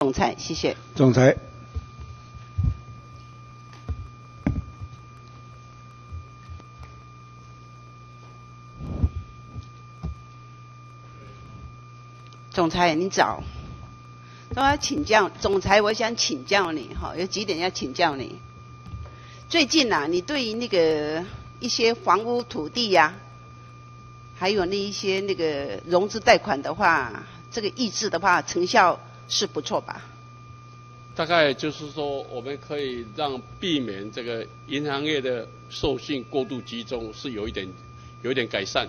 总裁，谢谢。总裁，总裁，你早。都要请教总裁，我想请教你哈，有几点要请教你。最近呐、你对于那个一些房屋土地呀、还有那一些那个融资贷款的话，这个抑制的话，成效是不错吧？大概就是说，我们可以让避免这个银行业的授信过度集中，是有一点有一点改善。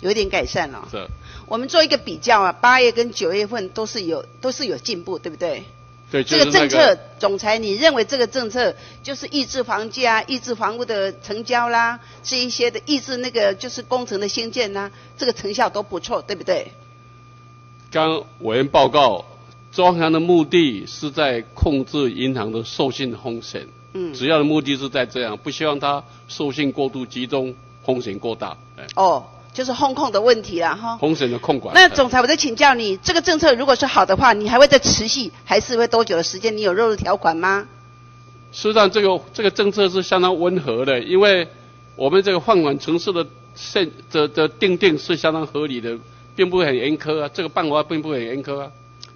有一点改善了。是，我们做一个比较啊，八月跟九月份都是有都是有进步，对不对？对，就这是那个政策，总裁，你认为这个政策就是抑制房价、抑制房屋的成交啦，这一些的抑制那个就是工程的兴建啦，这个成效都不错，对不对？刚委员报告，中央的目的是在控制银行的授信风险，嗯，主要的目的是在这样，不希望它授信过度集中，风险过大，哎，哦，就是风控的问题啦，哈。风险的控管。哎那总裁，我再请教你，这个政策如果是好的话，你还会再持续，还是会多久的时间？你有肉入条款吗？实际上，这个这个政策是相当温和的，因为我们这个放管城市的限的的定定是相当合理的，并不会很严苛啊。这个办法并不会很严苛啊。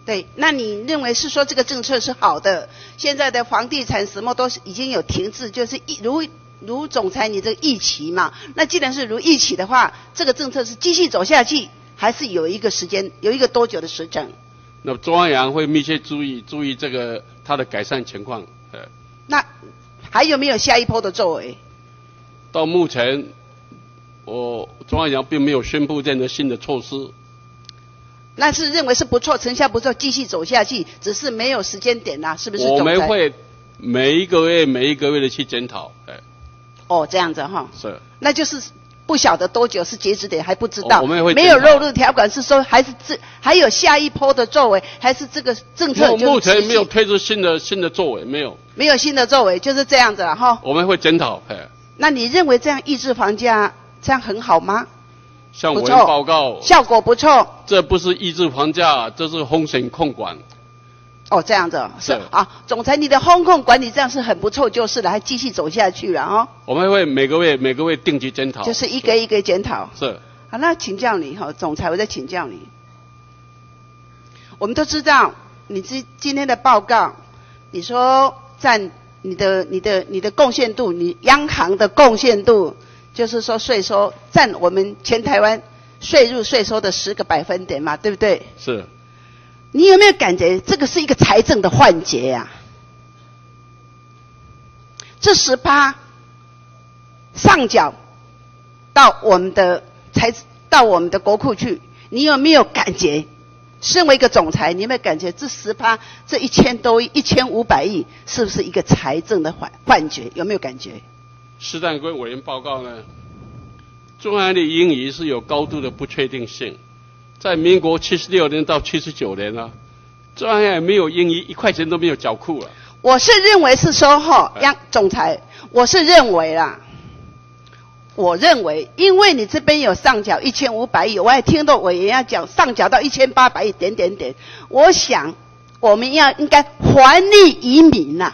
对，那你认为是说这个政策是好的？现在的房地产什么都是已经有停滞，就是一如如总裁你这个预期嘛？那既然是如预期的话，这个政策是继续走下去，还是有一个时间，有一个多久的时程？那么中央会密切注意注意这个它的改善情况。呃，那还有没有下一波的作为？到目前，我中央并没有宣布任何新的措施。那是认为是不错，成效不错，继续走下去，只是没有时间点啦、是不是？我们会每一个月每一个月的去检讨。哎，哦这样子哈，是。那就是不晓得多久是截止点还不知道，哦我们也会没有肉入条款是说还是这还有下一波的作为，还是这个政策目前没有推出新的新的作为，没有。没有新的作为，就是这样子了哈。我们会检讨。哎，那你认为这样抑制房价这样很好吗？向委不错员报告。效果不错这不是抑制房价，这是风险控管。哦，这样子是啊，总裁你的风控管理这样是很不错，就是了，还继续走下去了哦，我们会每个月每个月定期检讨。就是一个一个检讨。是好，那请教你哈，总裁，我再请教你。我们都知道，你今今天的报告，你说占你的你的你的贡献度，你央行的贡献度，就是说税收占我们全台湾税入税收的十个百分点嘛，对不对？是，你有没有感觉这个是一个财政的幻觉呀、这十八上缴到我们的财到我们的国库去，你有没有感觉？身为一个总裁，你有没有感觉这十八这一千多亿、一千五百亿，是不是一个财政的幻幻觉？有没有感觉？适当跟委员报告呢，中央的英语是有高度的不确定性。在民国七十六年到七十九年啊，中央也没有英语一块钱都没有缴库了。我是认为是说哈，哎央总裁，我是认为啦，我认为，因为你这边有上缴一千五百亿，我也听到委员要讲上缴到一千八百亿点点点，我想我们要应该还利于民呐、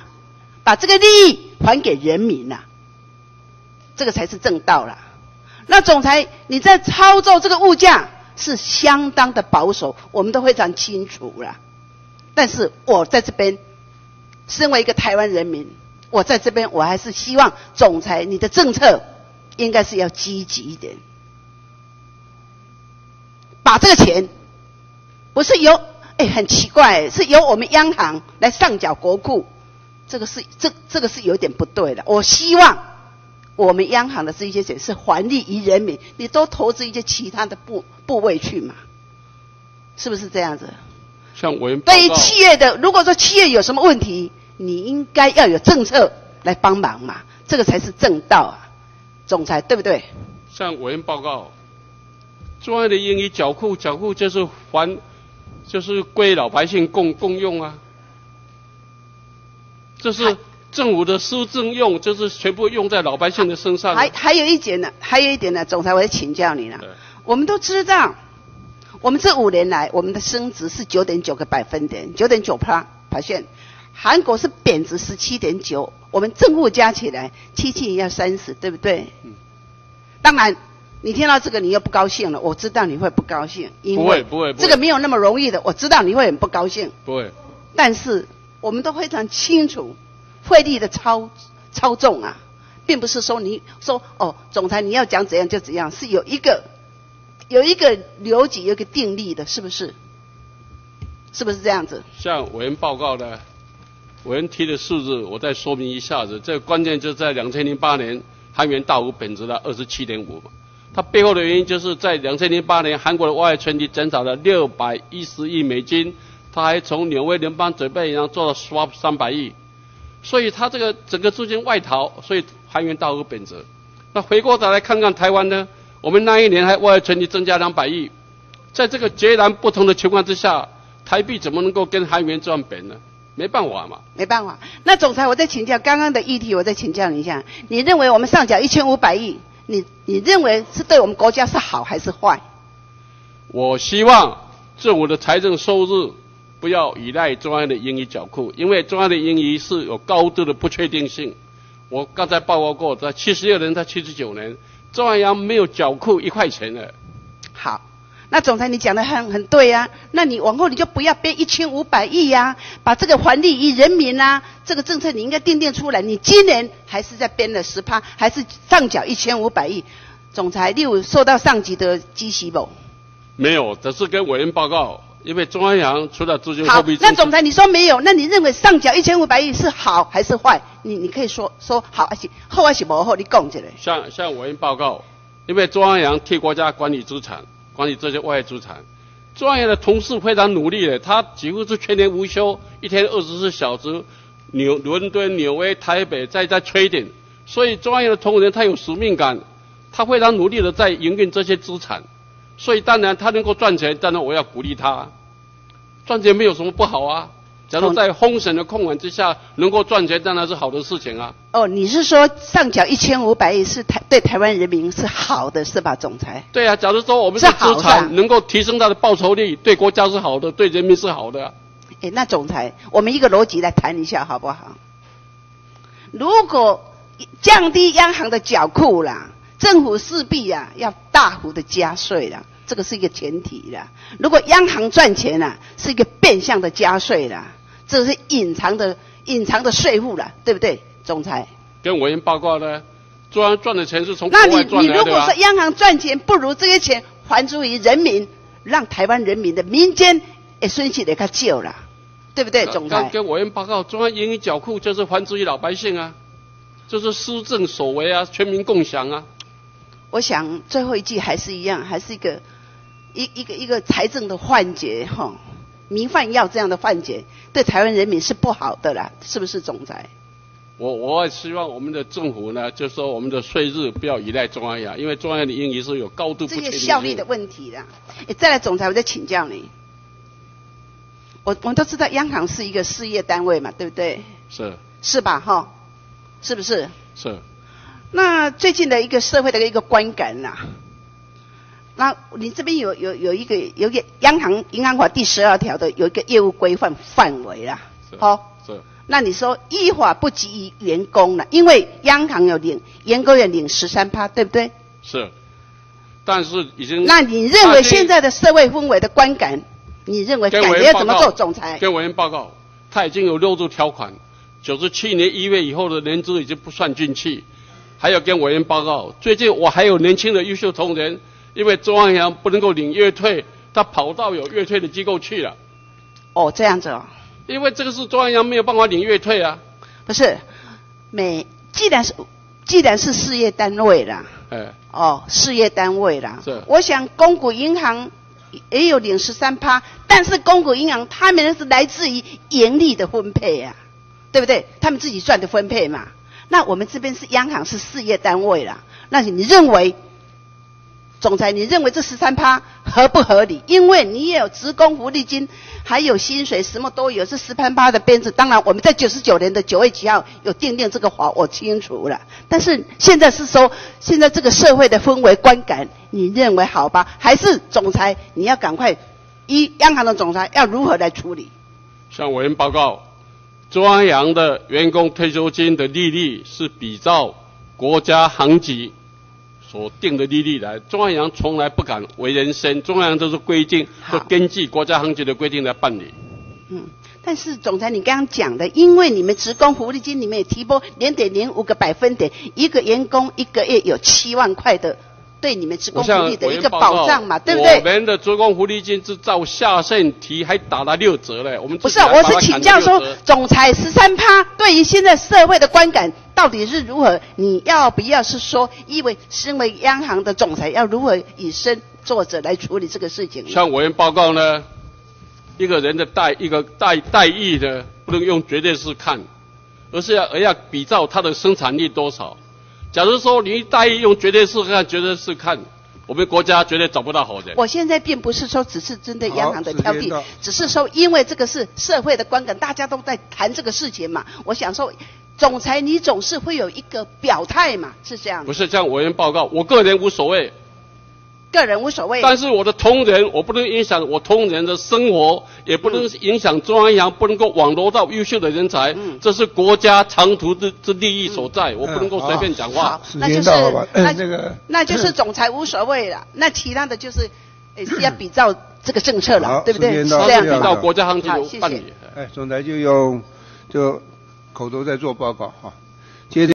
把这个利益还给人民呐、这个才是正道啦。那总裁你在操作这个物价是相当的保守，我们都非常清楚啦。但是我在这边身为一个台湾人民，我在这边我还是希望总裁你的政策应该是要积极一点，把这个钱不是由哎很奇怪，是由我们央行来上缴国库，这个是这这个是有点不对的。我希望我们央行的这些钱是还利于人民，你都投资一些其他的部部位去嘛，是不是这样子？像委员报对于，企业的，如果说企业有什么问题，你应该要有政策来帮忙嘛，这个才是正道啊，总裁对不对？像委员报告，中央的英语缴库缴库就是还，就是归老百姓共共用啊。这是政府的施政用，就是全部用在老百姓的身上啊。还还有一点呢，还有一点呢，总裁，我要请教你了。我们都知道，我们这五年来，我们的升值是九点九个百分点，九点九趴发现，韩国是贬值十七点九，我们政务加起来七七要三十，对不对？嗯当然，你听到这个你又不高兴了，我知道你会不高兴，因不会不会不会这个没有那么容易的，我知道你会很不高兴。不会，但是我们都非常清楚，汇率的操操纵啊，并不是说你说哦，总裁你要讲怎样就怎样，是有一个有一个逻辑，有一个定力的，是不是？是不是这样子？像委员报告呢，委员提的数字，我再说明一下子。这关键就在两千零八年韩元大幅贬值了二十七点五嘛。它背后的原因就是在两千零八年韩国的外汇存底减少了六百一十亿美金，它还从纽约联邦准备银行做了 swap 三百亿，所以它这个整个资金外逃，所以韩元大幅贬值。那回过头来看看台湾呢，我们那一年还外汇存底增加两百亿，在这个截然不同的情况之下，台币怎么能够跟韩元这样贬呢？没办法嘛。没办法。那总裁，我再请教刚刚的议题，我再请教你一下，你认为我们上缴一千五百亿，你你认为是对我们国家是好还是坏？我希望政府的财政收入不要依赖中央的盈余缴库，因为中央的盈余是有高度的不确定性。我刚才报告过，在七十六年到七十九年，中央没有缴库一块钱的。好，那总裁你讲的很很对呀、那你往后你就不要编一千五百亿呀，把这个还利于人民啊，这个政策你应该定定出来。你今年还是在编了十趴，还是上缴一千五百亿？总裁，你有受到上级的积习不？没有，只是跟委员报告，因为中央银行除了资金货好币，那总裁你说没有，那你认为上缴一千五百亿是好还是坏？你你可以说说好还是好还是不好？你讲起来。像像委员报告，因为中央银行替国家管理资产，管理这些外汇资产，中央银行的同事非常努力的，他几乎是全年无休，一天二十四小时，纽伦敦、纽约、台北在在 trading，所以中央银行的同仁他有使命感，他非常努力的在营运这些资产，所以当然他能够赚钱，当然我要鼓励他，赚钱没有什么不好啊。假如在封神的控管之下能够赚钱，当然是好的事情啊。哦，你是说上缴一千五百亿是台对台湾人民是好的是吧，总裁？对啊，假如说我们的是资产能够提升它的报酬率，对国家是好的，对人民是好的啊。哎，那总裁，我们一个逻辑来谈一下好不好？如果降低央行的缴库啦，政府势必呀、要大幅的加税啦，这个是一个前提啦。如果央行赚钱啦，是一个变相的加税啦，这是隐藏的隐藏的税负啦，对不对，总裁？跟委员报告呢，中央赚的钱是从国那你外赚来的啊你如果说。央行赚钱，不如这些钱还诸于人民，让台湾人民的民间也顺起来较少啦，对不对，总刚裁？跟委员报告，中央盈余缴库就是还诸于老百姓啊，就是施政所为啊，全民共享啊。我想最后一句还是一样，还是一个一一个一个财政的幻觉哈，迷幻药这样的幻觉，对台湾人民是不好的啦，是不是总裁？我我也希望我们的政府呢，就说我们的税日不要依赖中央呀，因为中央的英语是有高度不这确定性。些效率的问题啦。诶再来，总裁，我再请教你。我我们都知道央行是一个事业单位嘛，对不对？是是吧？哈，是不是？是，那最近的一个社会的一个观感啦、那你这边有有有一个有一个央行银行法第十二条的有一个业务规范范围啦，是好、是那你说依法不给予员工了，因为央行有领员工有领十三趴，对不对？是，但是已经那你认为现在的社会氛围的观感，你认为感觉要怎么做？总裁？跟委员报告，他已经有六度条款，九十七年一月以后的年资已经不算进去。还有跟委员报告，最近我还有年轻的优秀同仁，因为中央银行不能够领月退，他跑到有月退的机构去了，哦，这样子哦，因为这个是中央银行没有办法领月退啊。不是，每既然是既然是事业单位啦，哎，哦，事业单位啦。是我想公股银行也有领十三趴，但是公股银行他们是来自于盈利的分配呀、对不对？他们自己赚的分配嘛。那我们这边是央行是事业单位啦，那你认为总裁，你认为这十三趴合不合理？因为你也有职工福利金，还有薪水，什么都有，是十三趴的编制。当然，我们在九十九年的九月几号有定定这个法，我清楚了。但是现在是说，现在这个社会的氛围观感，你认为好吧？还是总裁你要赶快，一央行的总裁要如何来处理？向委员报告，中央央的员工退休金的利率是比照国家行级。所定的利率来，中央银行从来不敢为人先，中央都是规定，都根据国家行情的规定来办理。嗯，但是总裁，你刚刚讲的，因为你们职工福利金里面也提拨零点零五个百分点，一个员工一个月有七万块的。对你们职工福利的一个保障嘛，对不对？我们的职工福利金是照下线提，还打了六折嘞。我们不是，我是请教说，总裁十三趴，对于现在社会的观感到底是如何？你要不要是说，因为身为央行的总裁，要如何以身作则来处理这个事情？向委员报告呢，一个人的待一个待待遇呢，不能用绝对是看，而是要而要比照他的生产力多少。假如说你大意用绝对是看，绝对是看，我们国家绝对找不到好人。我现在并不是说只是针对央行的挑剔，只是说因为这个是社会的观感，大家都在谈这个事情嘛。我想说，总裁你总是会有一个表态嘛，是这样。不是这样，我先报告，我个人无所谓。个人无所谓，但是我的同仁，我不能影响我同仁的生活，也不能影响中央银行，不能够网罗到优秀的人才，这是国家长途之之利益所在，我不能够随便讲话。那就是那这个，那就是总裁无所谓了，那其他的就是也是要比照这个政策了，对不对？是这样比照国家行情办理。哎，总裁就用就口头在做报告哈。